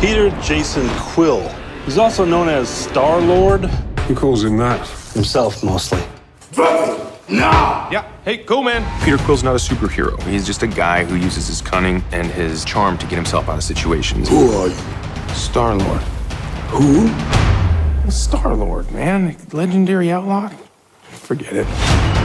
Peter Jason Quill. He's also known as Star Lord. Who calls him that? Himself, mostly. Yeah, hey, cool, man. Peter Quill's not a superhero. He's just a guy who uses his cunning and his charm to get himself out of situations. Who are you? Star Lord. Who? Star Lord, man. Legendary outlaw. Forget it.